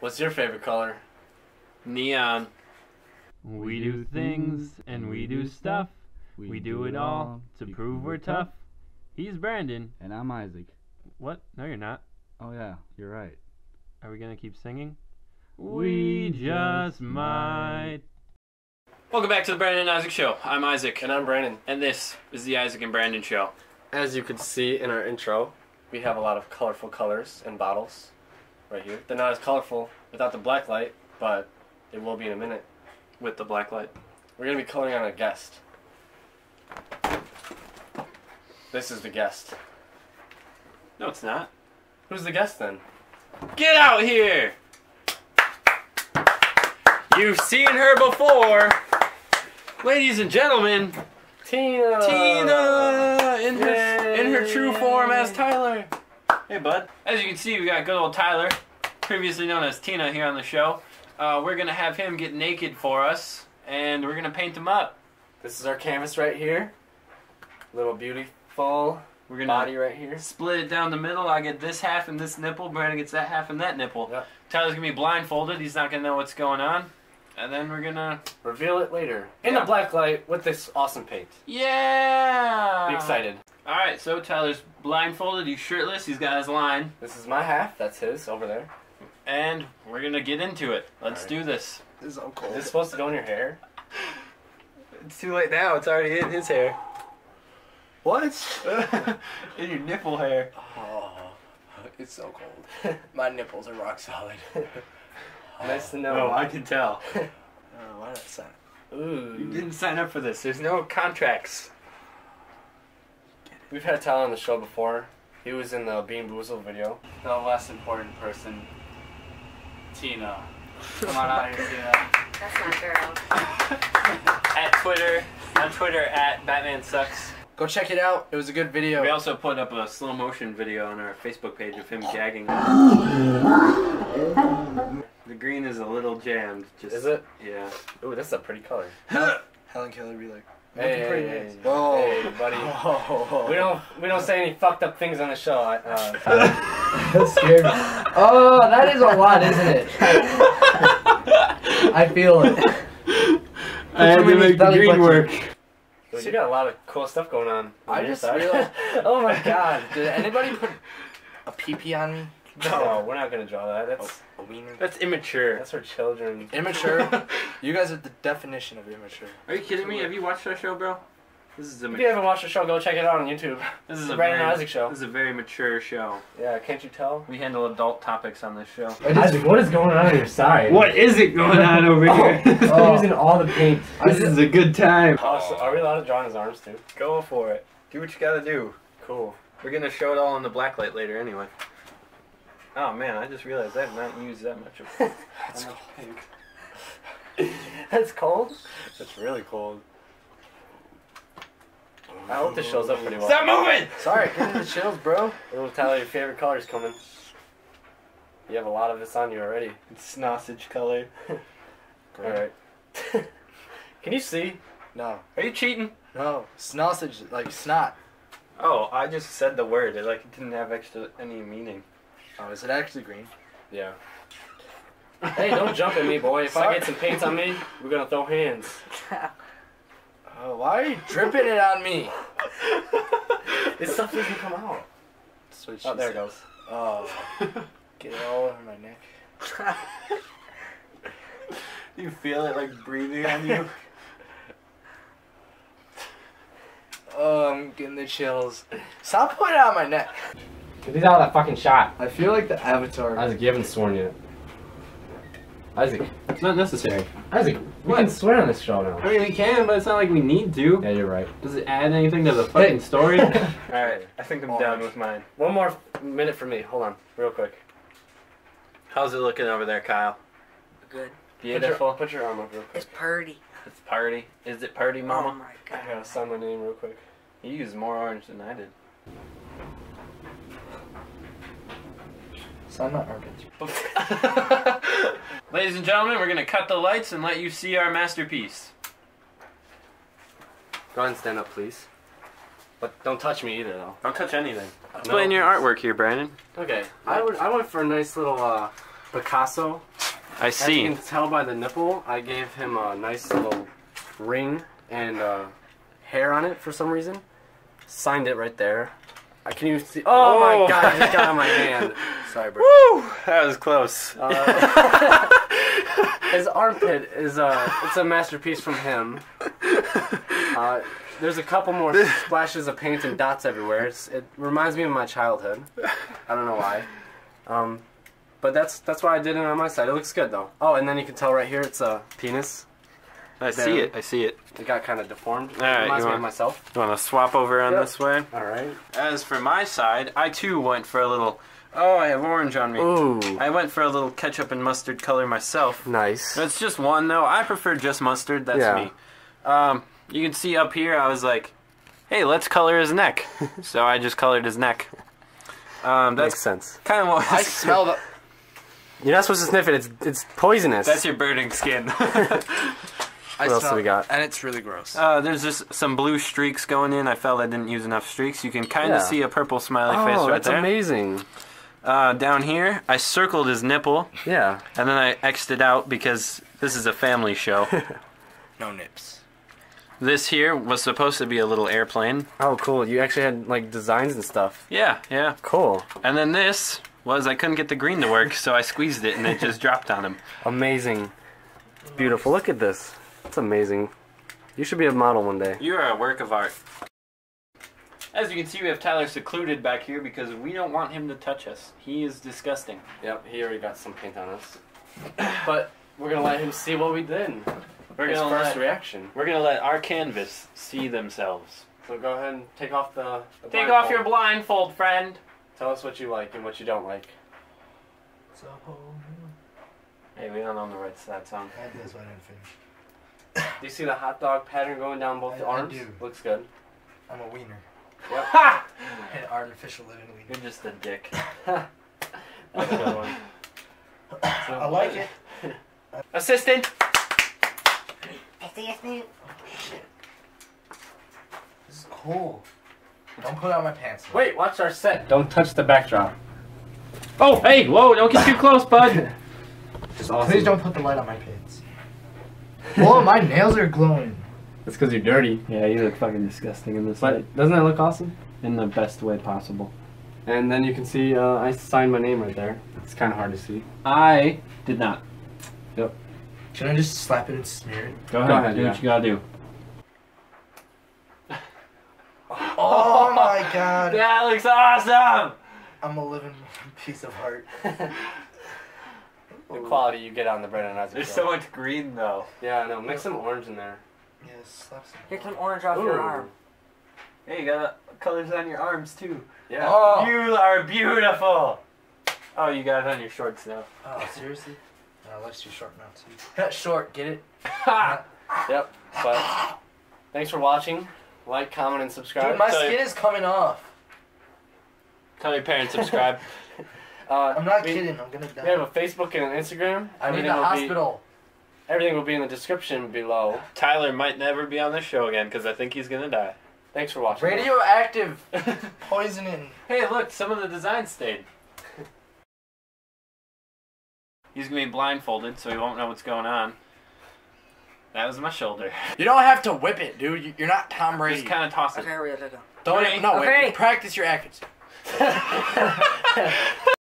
What's your favorite color? Neon. We do things and we do stuff. We do it all to prove we're tough. He's Brandon. And I'm Isaac. What? No, you're not. Oh yeah, you're right. Are we gonna keep singing? We just might. Welcome back to the Brandon and Isaac Show. I'm Isaac. And I'm Brandon. And this is the Isaac and Brandon Show. As you can see in our intro, we have a lot of colorful colors and bottles right here. They're not as colorful without the black light, but it will be in a minute. With the black light. We're gonna be coloring on a guest. This is the guest. No, it's not. Who's the guest then? Get out here! You've seen her before. Ladies and gentlemen, Tina! Tina in her in her true form as Tyler. Hey, bud. As you can see, we got good old Tyler, previously known as Tina, here on the show. Uh, we're gonna have him get naked for us, and we're gonna paint him up. This is our canvas right here. Little beautiful We're gonna body right here. split it down the middle. I get this half and this nipple. Brandon gets that half and that nipple. Yep. Tyler's gonna be blindfolded. He's not gonna know what's going on. And then we're gonna Reveal it later. In Yeah. the black light with this awesome paint. yeah. Be excited. All right, so Tyler's blindfolded. He's shirtless. He's got his line, This is my half. That's his over there. And we're gonna get into it. Let's All right. do this. This is so cold. Is this supposed to go in your hair? It's too late now. It's already in his hair. What? in your nipple hair. Oh, it's so cold. my nipples are rock solid. nice to know. Oh, I can tell. Oh, why not sign? Ooh. You didn't sign up for this. There's no contracts. We've had Tyler on the show before. He was in the Bean Boozled video. The less important person, Tina. Come on out here, Tina. That's not true. At Twitter, on Twitter at Batman Sucks. Go check it out. It was a good video. We also put up a slow motion video on our Facebook page of him gagging. the green is a little jammed. Just, Is it? Yeah. Ooh, that's a pretty color. Helen Keller be like, Hey, looking hey, nice. hey. Whoa. Hey, buddy. Oh, We don't we don't say any fucked up things on the show. I- Uh, that scared me. Oh, that is a lot, isn't it? I feel it. I had to Put you in make the green button. work. so you got a lot of cool stuff going on. on I just side. realized- oh my god. Did anybody put a pee pee on me? No, we're not gonna draw that. That's A wiener? That's immature. that's for children. Immature? You guys are the definition of immature. Are you kidding me? Have you watched our show, bro? This is a If you haven't watched the show, go check it out on YouTube. This is the a Brandon very, Isaac show. This is a very mature show. Yeah, can't you tell? We handle adult topics on this show. Isaac, what is going on on your side? What is it going on over oh, here? Oh. using all the paint. this is a good time. Oh, so are we allowed to draw on his arms too? Go for it. Do what you gotta do. Cool. We're gonna show it all in the blacklight later anyway. Oh man, I just realized I have not used that much of That's cold. That's cold? That's really cold. I hope this shows up pretty well. Stop moving! Sorry, give me the chills, bro. Little Tyler, your favorite color's coming. You have a lot of this on you already. It's sausage color. Alright. Can you see? No. Are you cheating? No. Snossage, like snot. Oh, I just said the word. It like it didn't have extra any meaning. Oh, is it actually green? Yeah. Hey, don't jump at me, boy. If I get some paint on me, we're gonna throw hands. Oh, why are you dripping it on me? This stuff doesn't come out. That's what Oh, there it goes. Oh, get it all over my neck. you feel it like breathing on you? Oh, I'm getting the chills. Stop putting it on my neck. Get these out of that fucking shot. I feel like the avatar. Isaac, you haven't sworn yet. Isaac. it's not necessary. Isaac, we can swear on this show now. I mean, we can, but it's not like we need to. Yeah, you're right. Does it add anything to the fucking story? Alright, I think I'm done with mine. One more minute for me. Hold on, real quick. How's it looking over there, Kyle? Good. Beautiful. Put your, put your arm up real quick. It's purdy. It's party. Is it party, mama? Oh mama? my I gotta sign my name real quick. You used more orange than I did. Sign my armpits. Ladies and gentlemen, we're gonna cut the lights and let you see our masterpiece. Go ahead and stand up, please. But don't touch me either, though. Don't touch anything. No. Your artwork here, Brandon. Okay, I would. I went for a nice little uh, Picasso. I As see. you can tell by the nipple, I gave him a nice little ring and uh, hair on it for some reason. Signed it right there. I can even see. Oh, Oh. my god! I just got on my hand. Sorry, bro. Woo! That was close. Uh, his armpit is uh, it's a masterpiece from him. Uh, there's a couple more splashes of paint and dots everywhere. It's, it reminds me of my childhood. I don't know why. Um, but that's that's why I did it on my side. It looks good though. Oh, and then you can tell right here it's a penis. I see it. I see it. It got kind of deformed. All right, reminds you me want- of myself. You want to swap over on Yep. this way? All right. As for my side, I too went for a little. Oh, I have orange on me. Ooh, I went for a little ketchup and mustard color myself. nice. It's just one though. I prefer just mustard. That's Yeah. me. Um, you can see up here. I was like, "Hey, let's color his neck." so I just colored his neck. Um, Makes sense. kind of what. I smell the. You're not supposed to sniff it. It's it's poisonous. That's your burning skin. I What else do we got? And it's really gross. uh, there's just some blue streaks going in. I felt I didn't use enough streaks. You can kind of Yeah. see a purple smiley face oh, right that's there. amazing. Uh, down here, I circled his nipple, Yeah. and then I X'd it out because this is a family show. No nips. this here was supposed to be a little airplane. Oh, cool. You actually had like designs and stuff. Yeah, yeah. Cool. And then this was I couldn't get the green to work, so I squeezed it and it just dropped on him. Amazing. Beautiful. Look at this. It's amazing. You should be a model one day. You are a work of art. As you can see, we have Tyler secluded back here because we don't want him to touch us. He is disgusting. Yep, he already got some paint on us. but we're gonna let him see what we did. We're His gonna first let, reaction. we're gonna let our canvas see themselves. So go ahead and take off the. the Take blindfold. off your blindfold, friend. Tell us what you like and what you don't like. Hey, we don't own the rights to that song. That's why I didn't finish. Do you see the hot dog pattern going down both I- the I arms? do. Looks good. I'm a wiener. Ha! An artificial living wiener. You're just a dick. That's a good one. So- I like it. Assistant. Excuse me. This is cool. Don't put on my pants. though. Wait, watch our set. Don't touch the backdrop. Oh, hey, whoa! Don't get too close, bud. Awesome. Please don't put the light on my pants. Whoa, my nails are glowing. That's because you're dirty. Yeah, you look fucking disgusting in this light. Doesn't that look awesome? In the best way possible. And then you can see uh, I signed my name right there. It's kind of hard to see. I did not. Yep. Can I just slap it and smear it? Go ahead, Go ahead, do yeah. what you gotta do. Oh my god. That looks awesome. I'm a living piece of art. The quality you get on the bread and eyes. There's so much green though. Yeah, I know. Mix some orange in there. Yeah, slap some. Get some orange off your arm. Hey, you got colors on your arms too. Yeah. Oh, You are beautiful. Oh, you got it on your shorts now. oh seriously? Oh, no, life's too short now too. Cut short, get it? Yep. But thanks for watching. Like, comment, and subscribe. Dude, my So- skin is coming off. Tell your parents subscribe. Uh, I'm not we, kidding. I'm gonna die. We have a Facebook and an Instagram. I'm in Everything the will hospital. Be, everything will be in the description below. Tyler might never be on this show again because I think he's gonna die. Thanks for watching. Radioactive poisoning. hey, look, some of the design stayed. He's gonna be blindfolded, so he won't know what's going on. That was my shoulder. You don't have to whip it, dude. You- You're not Tom Brady. Just kind of toss it. Okay, we gotta go. Don't Three. no Okay. wait. Practice your accuracy.